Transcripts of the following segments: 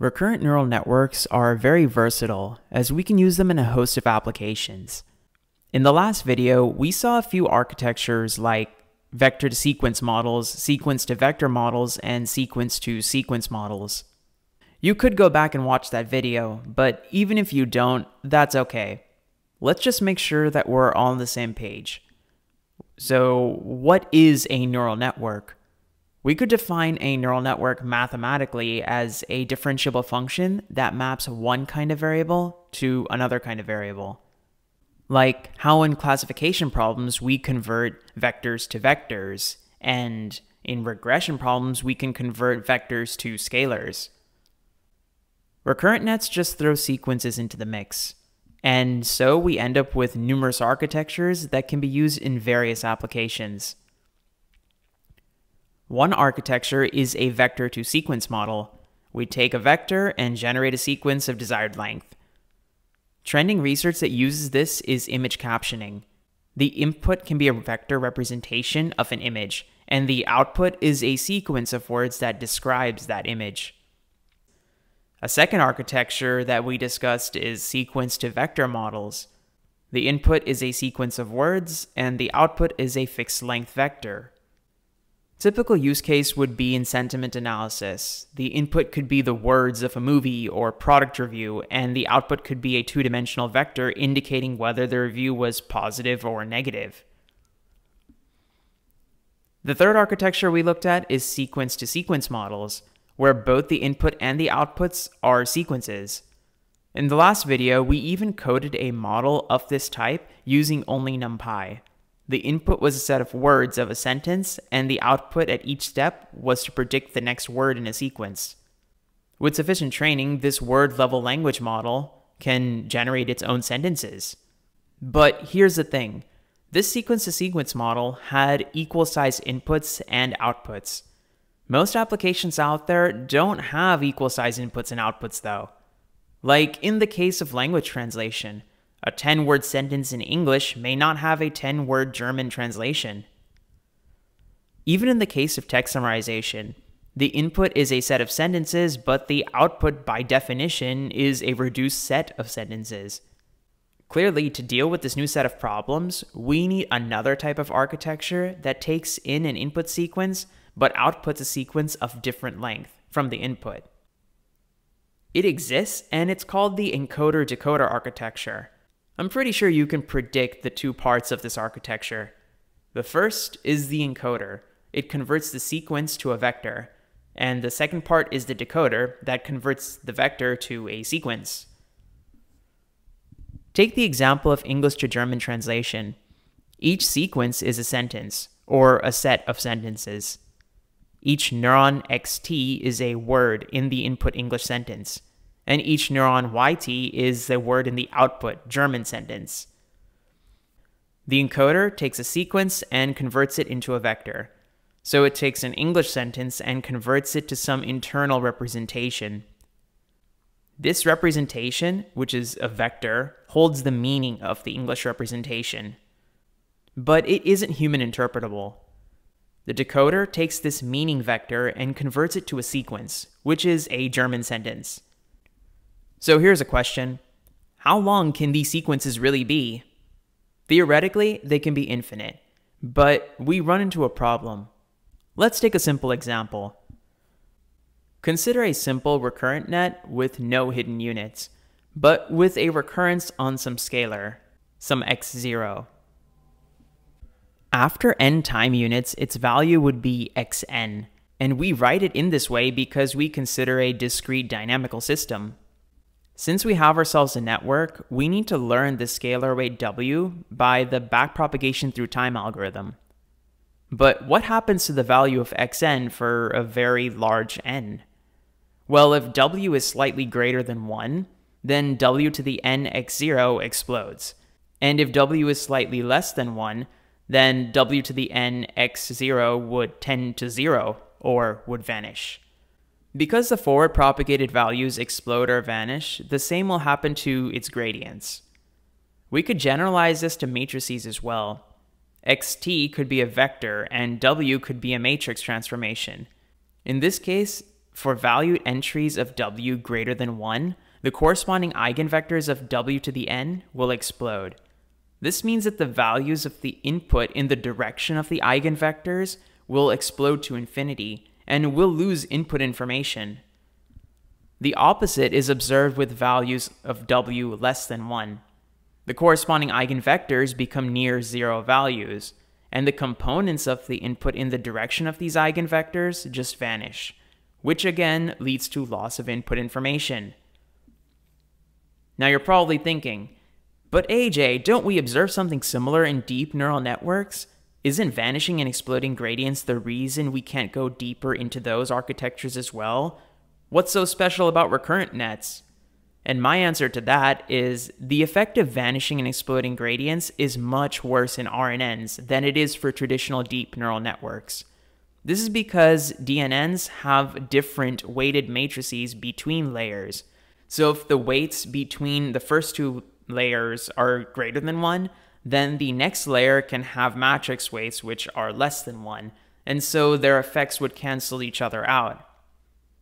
Recurrent neural networks are very versatile as we can use them in a host of applications. In the last video, we saw a few architectures like vector to sequence models, sequence to vector models, and sequence to sequence models. You could go back and watch that video, but even if you don't, that's okay. Let's just make sure that we're all on the same page. So, what is a neural network? We could define a neural network mathematically as a differentiable function that maps one kind of variable to another kind of variable. Like how in classification problems we convert vectors to vectors, and in regression problems we can convert vectors to scalars. Recurrent nets just throw sequences into the mix. And so we end up with numerous architectures that can be used in various applications. One architecture is a vector to sequence model. We take a vector and generate a sequence of desired length. Trending research that uses this is image captioning. The input can be a vector representation of an image, and the output is a sequence of words that describes that image. A second architecture that we discussed is sequence to vector models. The input is a sequence of words, and the output is a fixed length vector. Typical use case would be in sentiment analysis. The input could be the words of a movie or product review, and the output could be a two dimensional vector indicating whether the review was positive or negative. The third architecture we looked at is sequence to sequence models, where both the input and the outputs are sequences. In the last video, we even coded a model of this type using only NumPy. The input was a set of words of a sentence, and the output at each step was to predict the next word in a sequence. With sufficient training, this word level language model can generate its own sentences. But here's the thing this sequence to sequence model had equal sized inputs and outputs. Most applications out there don't have equal sized inputs and outputs, though. Like in the case of language translation, a 10 word sentence in English may not have a 10 word German translation. Even in the case of text summarization, the input is a set of sentences, but the output, by definition, is a reduced set of sentences. Clearly, to deal with this new set of problems, we need another type of architecture that takes in an input sequence but outputs a sequence of different length from the input. It exists, and it's called the encoder decoder architecture. I'm pretty sure you can predict the two parts of this architecture. The first is the encoder. It converts the sequence to a vector. And the second part is the decoder that converts the vector to a sequence. Take the example of English to German translation. Each sequence is a sentence, or a set of sentences. Each neuron xt is a word in the input English sentence and each neuron YT is the word in the output German sentence. The encoder takes a sequence and converts it into a vector. So it takes an English sentence and converts it to some internal representation. This representation, which is a vector, holds the meaning of the English representation. But it isn't human interpretable. The decoder takes this meaning vector and converts it to a sequence, which is a German sentence. So here's a question How long can these sequences really be? Theoretically, they can be infinite, but we run into a problem. Let's take a simple example. Consider a simple recurrent net with no hidden units, but with a recurrence on some scalar, some x0. After n time units, its value would be xn, and we write it in this way because we consider a discrete dynamical system. Since we have ourselves a network, we need to learn the scalar weight W by the backpropagation through time algorithm. But what happens to the value of xn for a very large n? Well, if w is slightly greater than 1, then w to the n x0 explodes. And if w is slightly less than 1, then w to the n x0 would tend to 0, or would vanish. Because the forward propagated values explode or vanish, the same will happen to its gradients. We could generalize this to matrices as well. xt could be a vector and w could be a matrix transformation. In this case, for valued entries of w greater than 1, the corresponding eigenvectors of w to the n will explode. This means that the values of the input in the direction of the eigenvectors will explode to infinity and will lose input information. The opposite is observed with values of w less than 1. The corresponding eigenvectors become near zero values, and the components of the input in the direction of these eigenvectors just vanish, which again leads to loss of input information. Now you're probably thinking, but AJ, don't we observe something similar in deep neural networks? Isn't vanishing and exploding gradients the reason we can't go deeper into those architectures as well? What's so special about recurrent nets? And my answer to that is the effect of vanishing and exploding gradients is much worse in RNNs than it is for traditional deep neural networks. This is because DNNs have different weighted matrices between layers. So if the weights between the first two layers are greater than 1, then the next layer can have matrix weights which are less than 1, and so their effects would cancel each other out.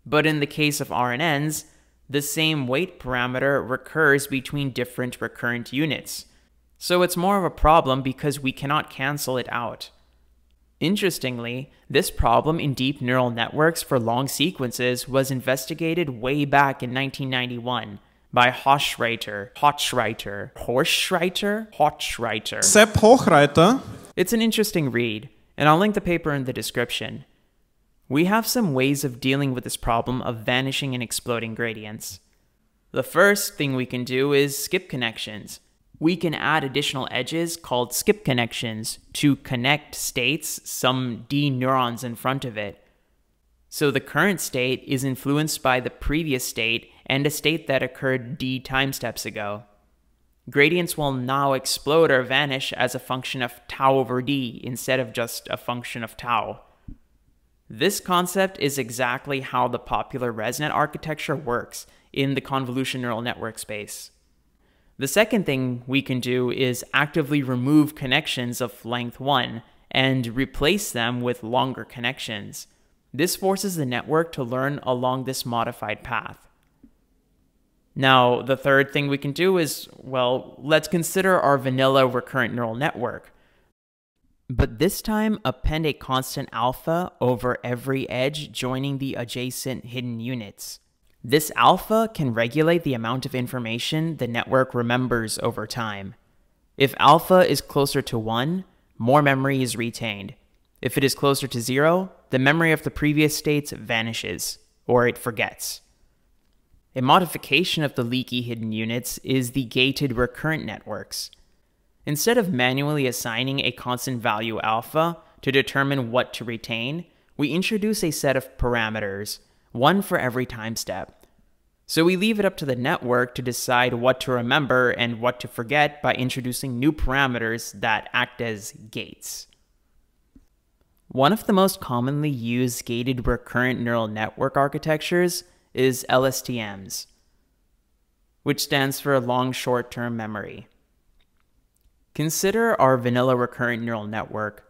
But in the case of RNNs, the same weight parameter recurs between different recurrent units. So it's more of a problem because we cannot cancel it out. Interestingly, this problem in deep neural networks for long sequences was investigated way back in 1991 by Hochreiter, Hochreiter, Horschreiter, Hochreiter. Sepp Hochreiter. It's an interesting read, and I'll link the paper in the description. We have some ways of dealing with this problem of vanishing and exploding gradients. The first thing we can do is skip connections. We can add additional edges called skip connections to connect states some d neurons in front of it. So the current state is influenced by the previous state and a state that occurred d time steps ago. Gradients will now explode or vanish as a function of tau over d instead of just a function of tau. This concept is exactly how the popular ResNet architecture works in the convolution neural network space. The second thing we can do is actively remove connections of length 1 and replace them with longer connections. This forces the network to learn along this modified path. Now, the third thing we can do is, well, let's consider our vanilla recurrent neural network. But this time, append a constant alpha over every edge joining the adjacent hidden units. This alpha can regulate the amount of information the network remembers over time. If alpha is closer to 1, more memory is retained. If it is closer to 0, the memory of the previous states vanishes, or it forgets. A modification of the leaky hidden units is the gated recurrent networks. Instead of manually assigning a constant value alpha to determine what to retain, we introduce a set of parameters, one for every time step. So we leave it up to the network to decide what to remember and what to forget by introducing new parameters that act as gates. One of the most commonly used gated recurrent neural network architectures is LSTMs, which stands for long short term memory. Consider our vanilla recurrent neural network.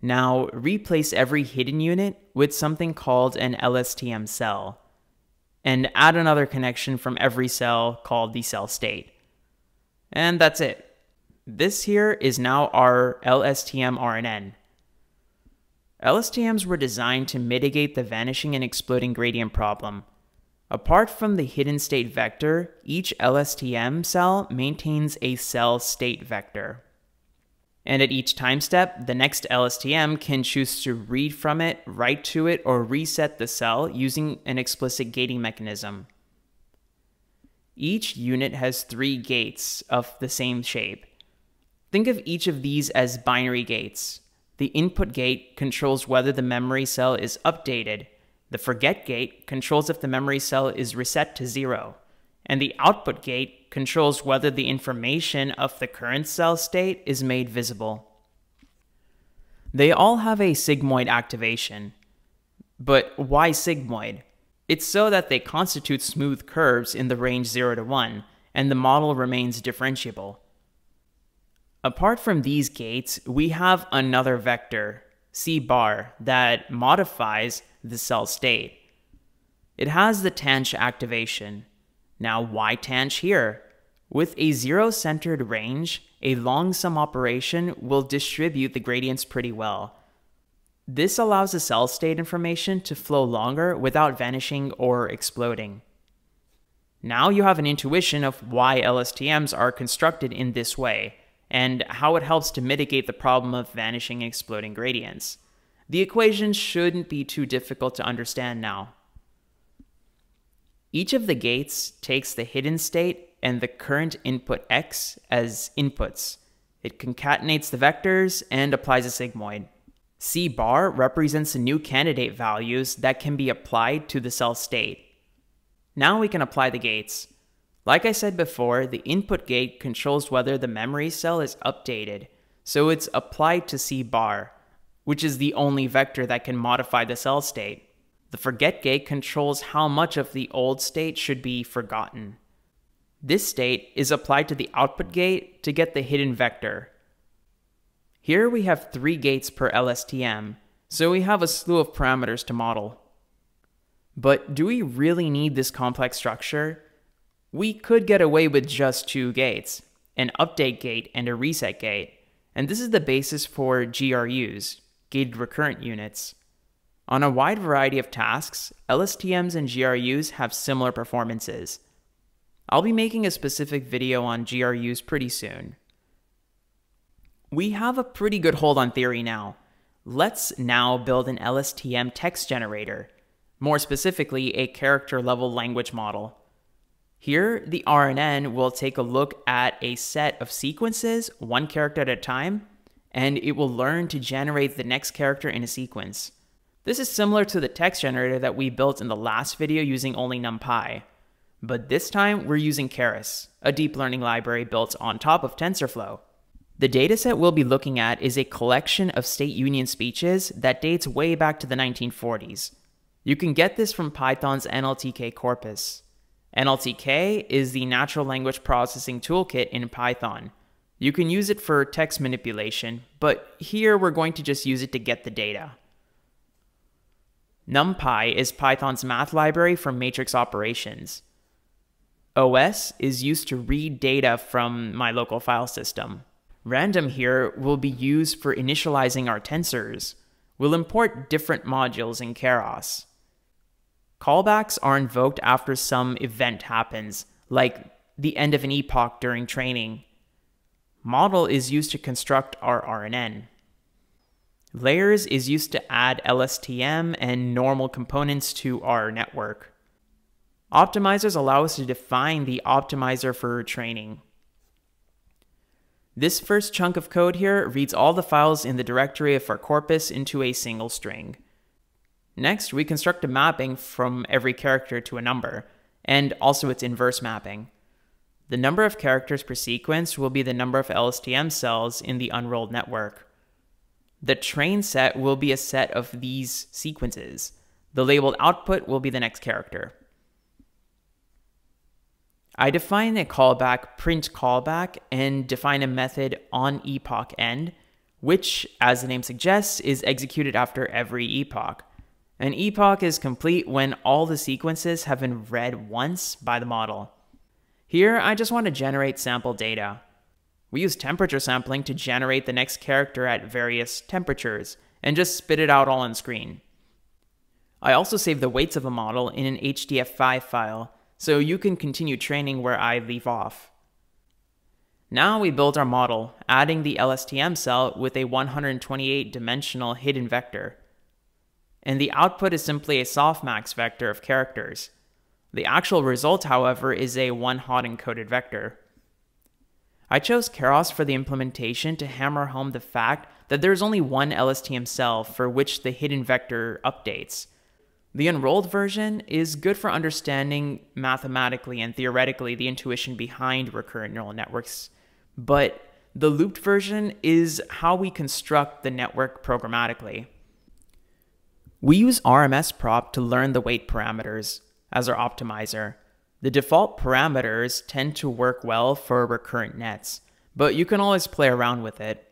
Now replace every hidden unit with something called an LSTM cell, and add another connection from every cell called the cell state. And that's it. This here is now our LSTM RNN. LSTMs were designed to mitigate the vanishing and exploding gradient problem. Apart from the hidden state vector, each LSTM cell maintains a cell state vector. And at each time step, the next LSTM can choose to read from it, write to it, or reset the cell using an explicit gating mechanism. Each unit has three gates of the same shape. Think of each of these as binary gates. The input gate controls whether the memory cell is updated, the forget gate controls if the memory cell is reset to zero, and the output gate controls whether the information of the current cell state is made visible. They all have a sigmoid activation. But why sigmoid? It's so that they constitute smooth curves in the range 0 to 1, and the model remains differentiable. Apart from these gates, we have another vector, c bar, that modifies the cell state. It has the tanh activation. Now why tanh here? With a zero-centered range, a long sum operation will distribute the gradients pretty well. This allows the cell state information to flow longer without vanishing or exploding. Now you have an intuition of why LSTMs are constructed in this way, and how it helps to mitigate the problem of vanishing and exploding gradients. The equation shouldn't be too difficult to understand now. Each of the gates takes the hidden state and the current input x as inputs. It concatenates the vectors and applies a sigmoid. C bar represents the new candidate values that can be applied to the cell state. Now we can apply the gates. Like I said before, the input gate controls whether the memory cell is updated, so it's applied to C bar, which is the only vector that can modify the cell state. The forget gate controls how much of the old state should be forgotten. This state is applied to the output gate to get the hidden vector, here we have three gates per LSTM, so we have a slew of parameters to model. But do we really need this complex structure? We could get away with just two gates, an update gate and a reset gate, and this is the basis for GRUs, gated recurrent units. On a wide variety of tasks, LSTMs and GRUs have similar performances. I'll be making a specific video on GRUs pretty soon. We have a pretty good hold on theory now. Let's now build an LSTM text generator, more specifically, a character level language model. Here, the RNN will take a look at a set of sequences, one character at a time, and it will learn to generate the next character in a sequence. This is similar to the text generator that we built in the last video using only NumPy. But this time, we're using Keras, a deep learning library built on top of TensorFlow. The dataset we'll be looking at is a collection of state union speeches that dates way back to the 1940s. You can get this from Python's NLTK corpus. NLTK is the natural language processing toolkit in Python. You can use it for text manipulation, but here we're going to just use it to get the data. NumPy is Python's math library for matrix operations. OS is used to read data from my local file system. Random here will be used for initializing our tensors. We'll import different modules in Keras. Callbacks are invoked after some event happens, like the end of an epoch during training. Model is used to construct our RNN. Layers is used to add LSTM and normal components to our network. Optimizers allow us to define the optimizer for training. This first chunk of code here reads all the files in the directory of our corpus into a single string. Next, we construct a mapping from every character to a number, and also its inverse mapping. The number of characters per sequence will be the number of LSTM cells in the unrolled network. The train set will be a set of these sequences. The labeled output will be the next character. I define a callback print callback and define a method on epoch end, which, as the name suggests, is executed after every epoch. An epoch is complete when all the sequences have been read once by the model. Here, I just want to generate sample data. We use temperature sampling to generate the next character at various temperatures, and just spit it out all on screen. I also save the weights of a model in an HDF5 file, so you can continue training where I leave off. Now we build our model, adding the LSTM cell with a 128 dimensional hidden vector. And the output is simply a softmax vector of characters. The actual result, however, is a one-hot encoded vector. I chose Keras for the implementation to hammer home the fact that there is only one LSTM cell for which the hidden vector updates, the unrolled version is good for understanding mathematically and theoretically the intuition behind recurrent neural networks, but the looped version is how we construct the network programmatically. We use RMS prop to learn the weight parameters as our optimizer. The default parameters tend to work well for recurrent nets, but you can always play around with it.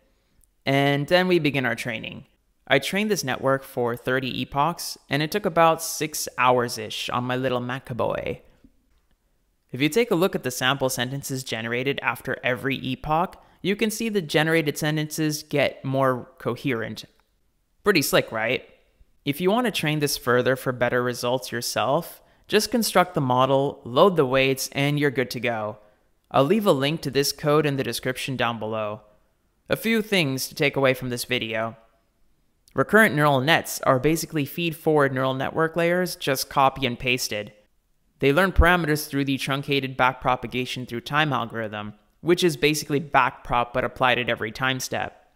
And then we begin our training. I trained this network for 30 epochs, and it took about 6 hours-ish on my little Macaboy. If you take a look at the sample sentences generated after every epoch, you can see the generated sentences get more coherent. Pretty slick, right? If you want to train this further for better results yourself, just construct the model, load the weights, and you're good to go. I'll leave a link to this code in the description down below. A few things to take away from this video. Recurrent neural nets are basically feed-forward neural network layers, just copy and pasted. They learn parameters through the truncated backpropagation through time algorithm, which is basically backprop but applied at every time step.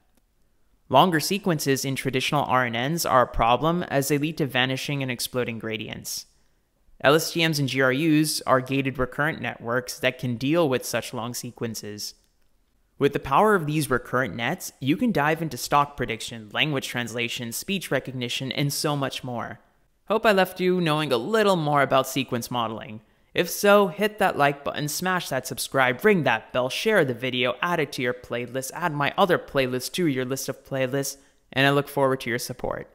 Longer sequences in traditional RNNs are a problem as they lead to vanishing and exploding gradients. LSTMs and GRUs are gated recurrent networks that can deal with such long sequences. With the power of these recurrent nets, you can dive into stock prediction, language translation, speech recognition, and so much more. Hope I left you knowing a little more about sequence modeling. If so, hit that like button, smash that subscribe, ring that bell, share the video, add it to your playlist, add my other playlist to your list of playlists, and I look forward to your support.